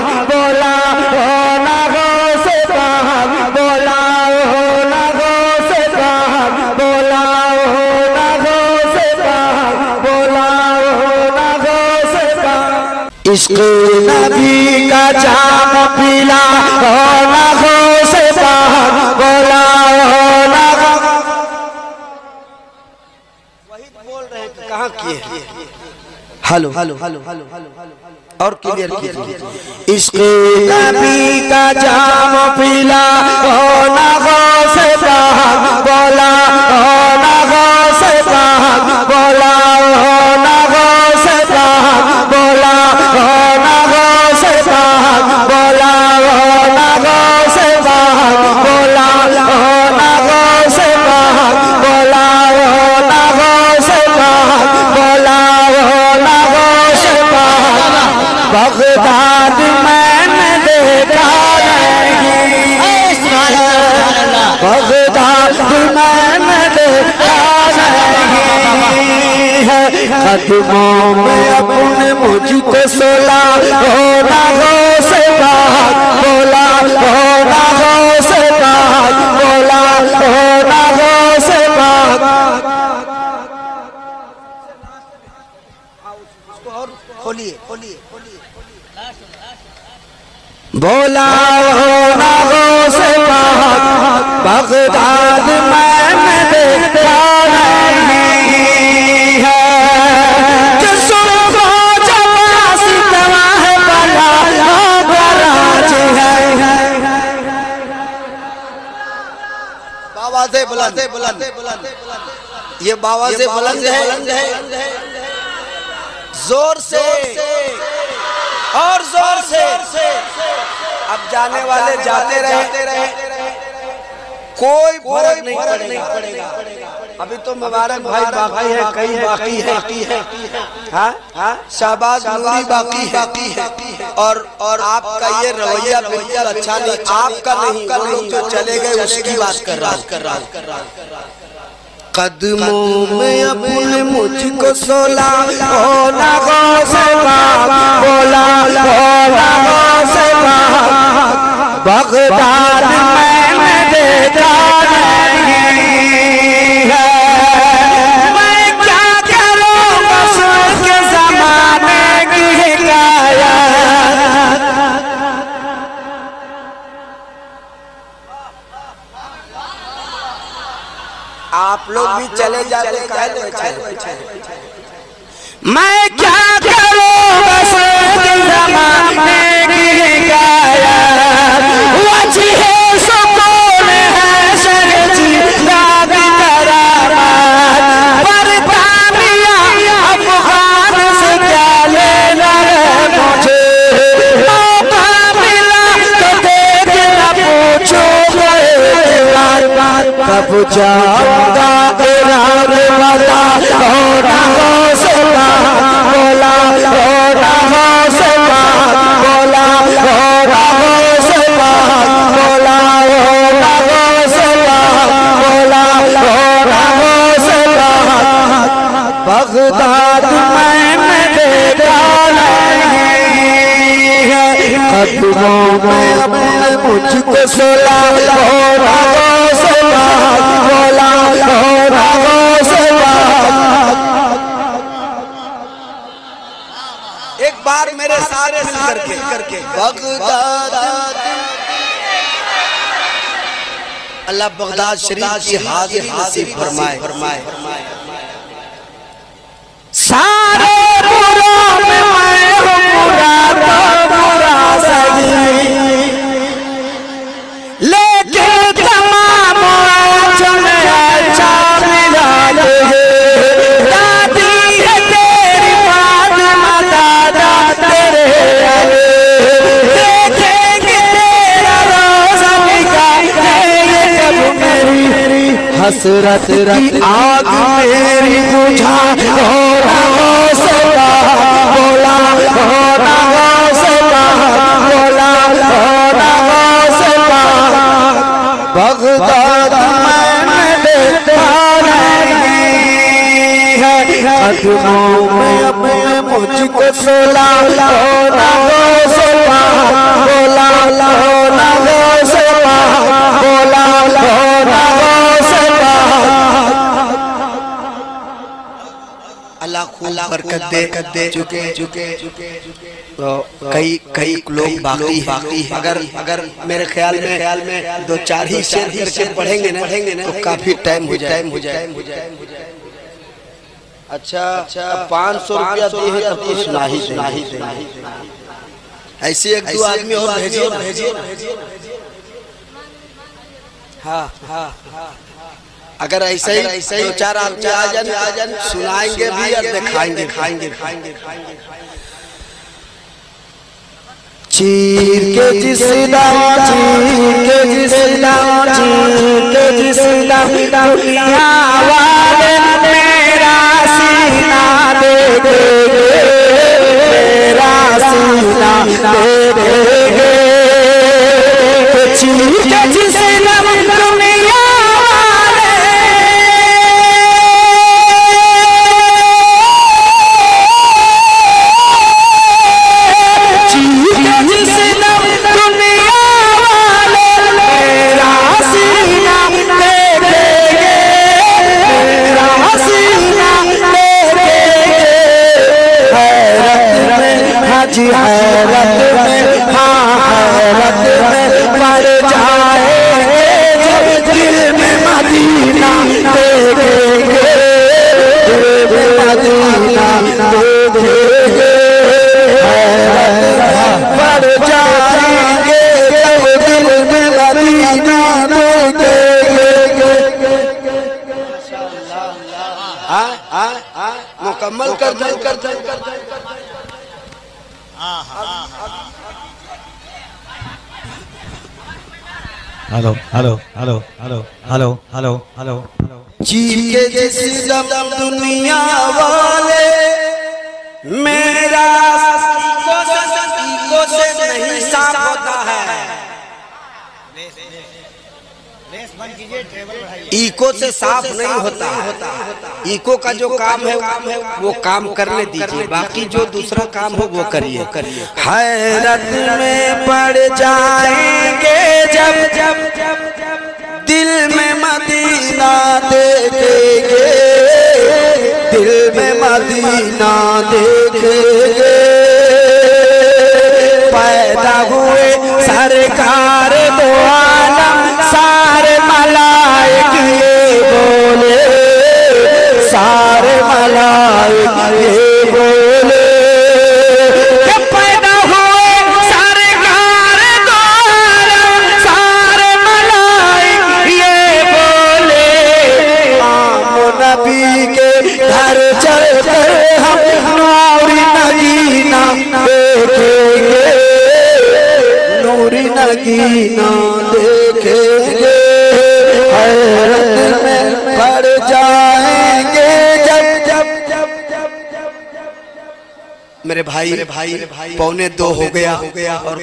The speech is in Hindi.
बोला हो ना गो से बोला हो ना गो से बोला हो ना गो से बोला हो ना गो से इश्क नबी का जाम पीला हो ना गो से बोला हो ना गो वही बोल रहे कहाँ किए hello hello hello hello hello. और क्लियर कीजिए। इश्क नबी का जाम पीला हो ना गो से बोला नहीं है में अपने मुझको सोला होना गो से बात बोला होना गो से बात बोला होना गो से बात बोला होना गो से बात, बगदाद से बुलंद बुलंद बुलंद ये बाबा से बुलंद है। बुलंद है। ज़ोर से। और ज़ोर से। अब जाने वाले जाते रहते रहे। कोई फ़र्क नहीं पड़ेगा। अभी तो मुबारक भाई बाकी है कई बाकी है। हाँ? हाँ? शहबाज नूरी बाकी बाकी है। और और आपका ये रवैया बिल्कुल अच्छा नहीं आपका नहीं वो लोग जो चले गए उसकी बात कर रहा कर रहा कर रहा कदमों में अपने मुझको सोला। गो से बोला गो से बगदाद मैंने देखा चले जाते काहे मैं क्या करूँ? बस जमाने की वजह सुकून है शर्जी याद करामत। बरतानिया अफगान से क्या लेना है मुझे? मौका मिला तो देख न पूछो कब जाऊँगा मुझको सोला हो बोला हो एक बार मेरे सारे करके करके, अल्लाह बगदाद शरीफ की हाजिर नसीब फरमाए फरमाए। सारे हसरत की आग मेरी बुझा हो बोला हो रहा बोला हो बगदाद मैंने है। कदमों में अपने मुझको सोला हो बरकत दे चुके चुके तो कई कई लोग बाकी बाकी अगर अगर मेरे ख्याल में ख्याल में दो चार ही शेर करके पढ़ेंगे ना पढ़ेंगे ना तो काफ़ी टाइम हो जाए। टाइम हो जाए अच्छा अच्छा पाँच सौ रुपया दिए हैं तब तो सुना ही सुना ही ऐसे एक दो आदमी और भेजिए भेजिए हाँ हाँ। अगर ऐसे ही ऐसे ही चार आदमी आ जाए आ जाए सुनाएँगे भी और दिखाएँगे खाएँगे खाएँगे खाएँगे चीर के जिस चीर के जिस चीर के जिस वाले मेरा सीना दे देंगे मेरा सीना दे देंगे चीर मुकम्मल कर दल कर दल कर hello hello hello hello hello hello hello. जी के जिस दुनिया वाले। इको से साफ़ नहीं होता। इको का जो काम है, वो काम करने दीजिए। बाकी जो दूसरा काम हो, वो करिए। हैरत में पड़ जाएँगे जब जब जब दिल में मदीना देखेंगे। दिल में मदीना देखेंगे। पैदा हुए सरकार दो आलम सारे मलाइक ये बोले सारे मलाइक ये बोले। कि पैदा हुए सारे मलाइक ये बोले। आम नबी के घर चल कर हम नूरी नगीना देखेंगे। नूरी नगीना देखेंगे। हैरत में भर जाएँगे जब जब जब मेरे भाई मेरे भाई पौने दो हो गया हो गया और